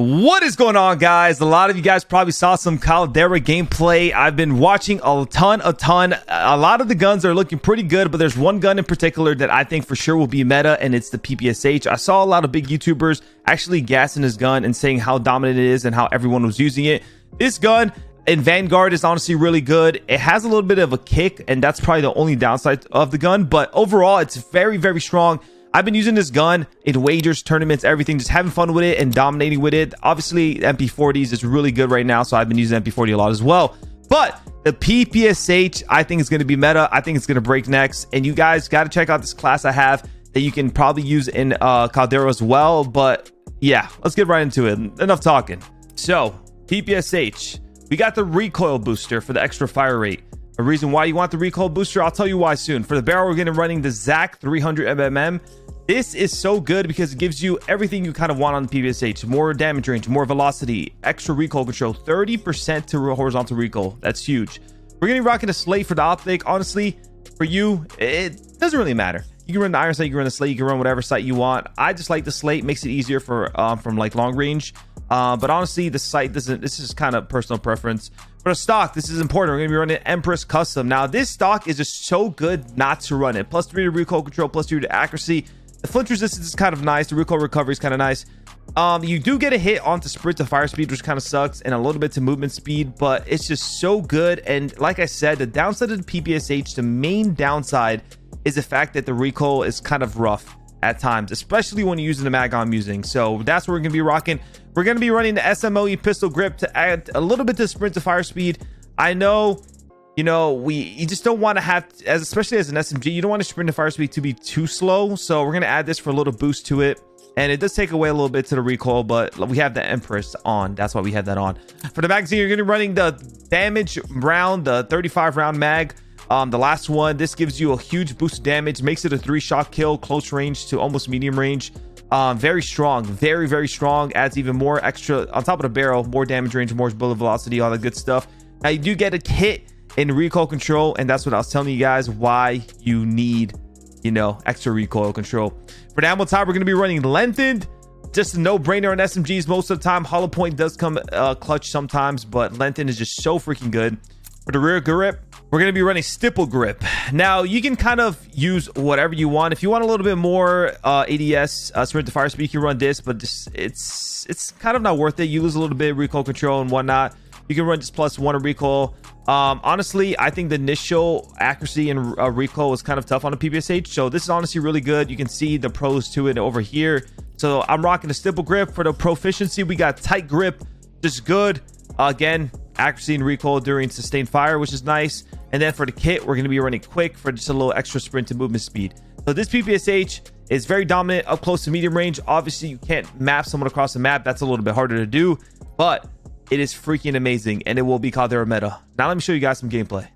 What is going on, guys? A lot of you guys probably saw some Caldera gameplay. I've been watching a ton, a ton. A lot of the guns are looking pretty good, but there's one gun in particular that I think for sure will be meta, and it's the PPSH. I saw a lot of big YouTubers actually gassing his gun and saying how dominant it is and how everyone was using it. This gun in Vanguard is honestly really good. It has a little bit of a kick, and that's probably the only downside of the gun, but overall, it's very, very strong. I've been using this gun in wagers, tournaments, everything, just having fun with it and dominating with it. Obviously, MP40s is really good right now, so I've been using MP40 a lot as well. But the PPSH, I think is going to be meta. I think it's going to break next. And you guys got to check out this class I have that you can probably use in uh, Caldera as well. But yeah, let's get right into it. Enough talking. So, PPSH, we got the recoil booster for the extra fire rate. A reason why you want the recoil booster, I'll tell you why soon. For the barrel, we're going to be running the ZAK 300 MMM. This is so good because it gives you everything you kind of want on the PPSH. More damage range, more velocity, extra recoil control, 30% to horizontal recoil. That's huge. We're going to be rocking a slate for the optic. Honestly, for you, it doesn't really matter. You can run the iron sight, you can run the slate, you can run whatever sight you want. I just like the slate, makes it easier for um, from like long range. Uh, but honestly, the sight doesn't. This is kind of personal preference. For the stock, this is important. We're to be running Empress Custom. Now, this stock is just so good not to run it. Plus three to recoil control, plus three to accuracy. The flinch resistance is kind of nice. The recoil recovery is kind of nice. Um, you do get a hit onto sprint to fire speed, which kind of sucks, and a little bit to movement speed, but it's just so good. And like I said, the downside of the PPSH, the main downside is the fact that the recoil is kind of rough at times, especially when you're using the mag I'm using. So that's what we're to be rocking. We're to be running the SMOE pistol grip to add a little bit to sprint to fire speed. I know you know, we you just don't want to have, as especially as an SMG, you don't want to sprint to fire speed to be too slow. So we're gonna add this for a little boost to it, and it does take away a little bit to the recoil, but we have the Empress on. That's why we have that on. For the magazine, you're gonna be running the damage round, the 35 round mag. Um, the last one, this gives you a huge boost of damage, makes it a three shot kill, close range to almost medium range. Um, very strong, very, very strong. Adds even more extra on top of the barrel, more damage range, more bullet velocity, all that good stuff. Now you do get a hit in recoil control and that's what i was telling you guys why you need you know extra recoil control. For the ammo type we're going to be running lengthened. Just a no-brainer on smgs most of the time hollow point does come uh, clutch sometimes but lengthened is just so freaking good. For the rear grip we're going to be running stipple grip. Now you can kind of use whatever you want. If you want a little bit more uh, ads uh, sprint to fire speed you run this but it's it's kind of not worth it. You lose a little bit of recoil control and whatnot you can run just plus one recoil um, honestly, I think the initial accuracy and uh, recoil was kind of tough on the PPSH. So this is honestly really good. You can see the pros to it over here. So I'm rocking the stipple grip for the proficiency. We got tight grip, just good. Uh, again, accuracy and recoil during sustained fire, which is nice. And then for the kit, we're going to be running quick for just a little extra sprint and movement speed. So this PPSH is very dominant up close to medium range. Obviously, you can't map someone across the map. That's a little bit harder to do. But it is freaking amazing, and it will be Caldera meta. Now let me show you guys some gameplay.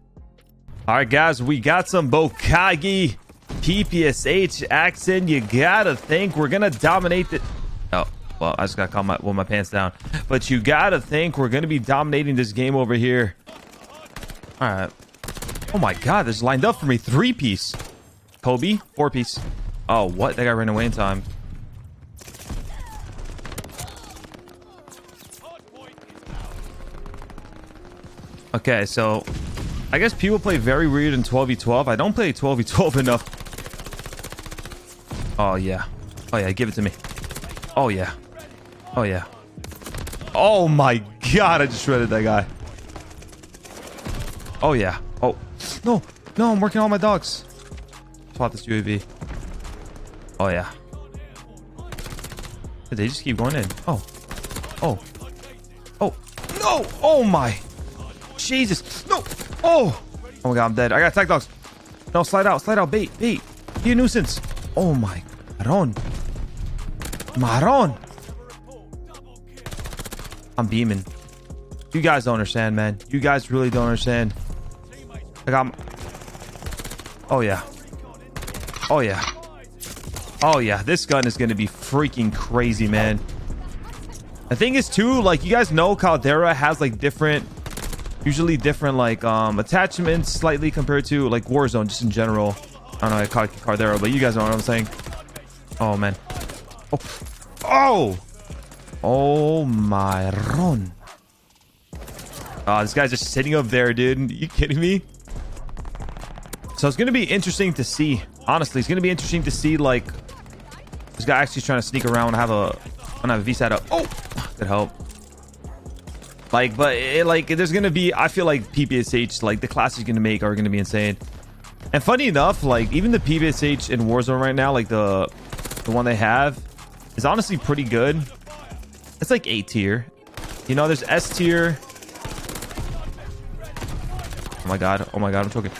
All right, guys, we got some Bokagi PPSH accent. You gotta think we're gonna dominate the. Oh, well, I just got caught my well, my pants down. But you gotta think we're gonna be dominating this game over here. All right. Oh my God, this lined up for me. Three piece. Kobe, four piece. Oh, what? That guy ran away in time. Okay, so I guess people play very weird in 12v12. I don't play 12v12 enough. Oh, yeah. Oh, yeah. Give it to me. Oh, yeah. Oh, yeah. Oh, my God. I just shredded that guy. Oh, yeah. Oh. No. No, I'm working on my dogs. Spot this UAV. Oh, yeah. Did they just keep going in? Oh. Oh. Oh. No. Oh, my. Jesus. No. Oh. Oh my god, I'm dead. I got tech dogs. No, slide out. Slide out. Bait. Bait. A nuisance. Oh my. Maron. Maron. I'm beaming. You guys don't understand, man. You guys really don't understand. Like I'm... Oh, yeah. Oh, yeah. Oh, yeah. This gun is going to be freaking crazy, man. The thing is, too, like, you guys know Caldera has, like, different usually different like um attachments slightly compared to like Warzone just in general. I don't know, I caught Cardero, but you guys know what I'm saying. Oh man. Oh. Oh! Oh my run. Oh, this guy's just sitting up there, dude. Are you kidding me? So it's going to be interesting to see. Honestly, it's going to be interesting to see, like, this guy actually trying to sneak around and have a, and have a set up. Oh, good help. Like, but it, like, there's to be, I feel like PPSH, like, the classes you're to make are to be insane. And funny enough, like, even the PPSH in Warzone right now, like, the, the one they have, is honestly pretty good. It's like A tier. You know, there's S tier. Oh my god. Oh my god, I'm choking.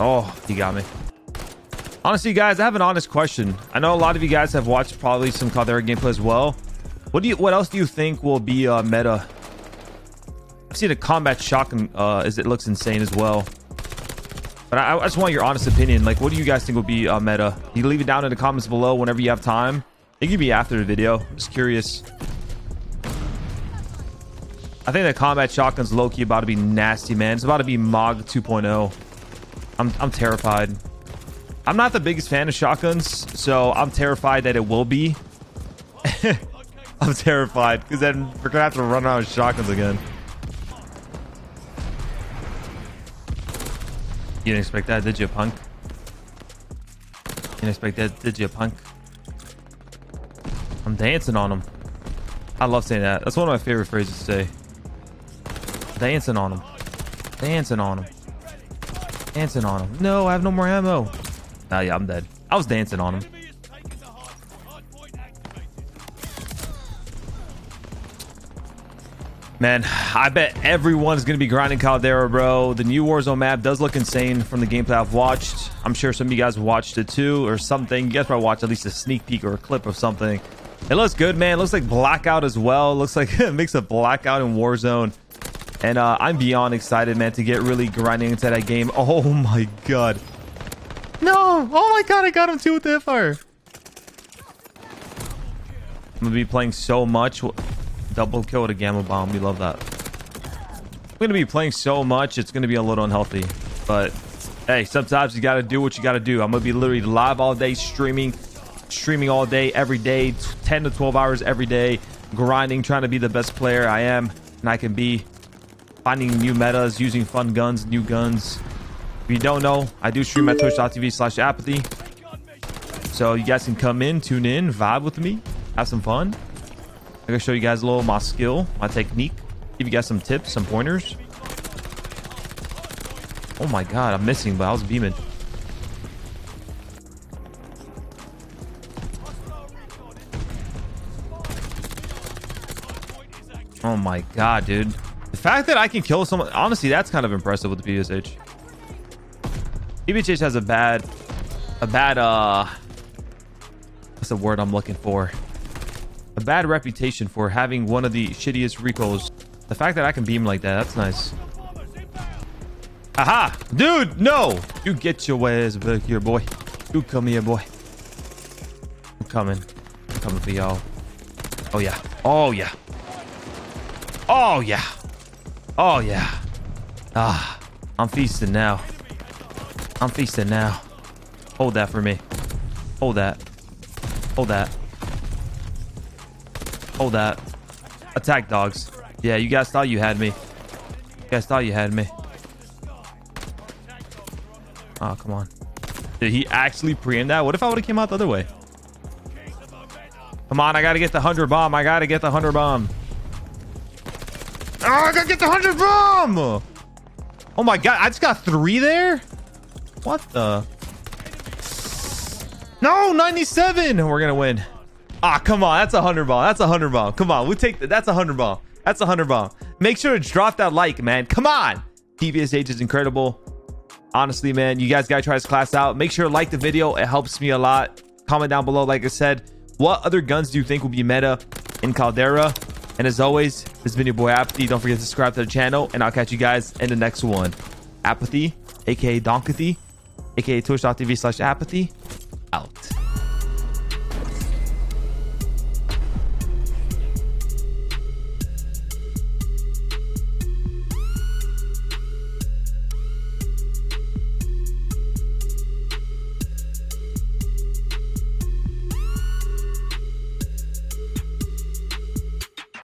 Oh, he got me. Honestly, guys, I have an honest question. I know a lot of you guys have watched probably some Caldera gameplay as well. What do you? What else do you think will be uh, meta? I've seen a combat shotgun uh, as it looks insane as well. But I, I, just want your honest opinion. Like, what do you guys think will be uh, meta? You leave it down in the comments below whenever you have time. It could be after the video. I'm just curious. I think the combat shotgun's low-key about to be nasty, man. It's about to be MOG 2.0. I'm, I'm terrified. I'm not the biggest fan of shotguns, so I'm terrified that it will be. I'm terrified because then we're gonna have to run around with shotguns again. You didn't expect that, did you, punk? You didn't expect that, did you, punk? I'm dancing on them. I love saying that. That's one of my favorite phrases to say. Dancing on them. Dancing on them. Dancing on them. No, I have no more ammo. Ah, yeah, I'm dead. I was dancing on him. Man, I bet everyone's going to be grinding Caldera, bro. The new Warzone map does look insane from the gameplay I've watched. I'm sure some of you guys watched it too or something. You guys probably watched at least a sneak peek or a clip of something. It looks good, man. It looks like Blackout as well. It looks like it makes a Blackout in Warzone. And uh, I'm beyond excited, man, to get really grinding into that game. Oh my god. No! Oh my god, I got him too with the fire. I'm gonna be playing so much. Double kill with a Gammon bomb. We love that. I'm gonna be playing so much, it's gonna be a little unhealthy. But hey, sometimes you gotta do what you gotta do. I'm gonna be literally live all day streaming, streaming all day, every day, 10 to 12 hours every day, grinding, trying to be the best player I am and I can be finding new metas, using fun guns, new guns. If you don't know, I do stream at twitch.tv slash apathy. So you guys can come in, tune in, vibe with me, have some fun. I'm gonna show you guys a little my skill, my technique, give you guys some tips, some pointers. Oh my god, I'm missing, but I was beaming. Oh my god, dude. The fact that I can kill someone, honestly, that's kind of impressive with the PSH. PPSH has a bad, a bad, uh, what's the word I'm looking for? A bad reputation for having one of the shittiest recalls. The fact that I can beam like that, that's nice. Aha! Dude, no! You get your ass back here, boy. You come here, boy. I'm coming. I'm coming for y'all. Oh, yeah. Oh, yeah. Oh, yeah. Oh, yeah. Ah, I'm feasting now. I'm feasting now. Hold that for me. Hold that. Hold that. Hold that. Attack dogs. Yeah, you guys thought you had me. You guys thought you had me. Oh, come on. Did he actually preempt that? What if I would have came out the other way? Come on, I gotta get the 100 bomb. I gotta get the 100 bomb. Oh, I gotta get the 100 bomb! Oh my god, I just got three there? What the? No, 97! We're gonna win. Ah, come on. That's a 100 bomb. That's a 100 bomb. Come on. We take that. That's a 100 bomb. That's a 100 bomb. Make sure to drop that like, man. Come on. PPSH is incredible. Honestly, man, you guys gotta try this class out. Make sure to like the video. It helps me a lot. Comment down below, like I said. What other guns do you think will be meta in Caldera? And as always, this has been your boy Apathy. Don't forget to subscribe to the channel, and I'll catch you guys in the next one. Apathy, aka Donkathy, aka twitch.tv slash apathy, out.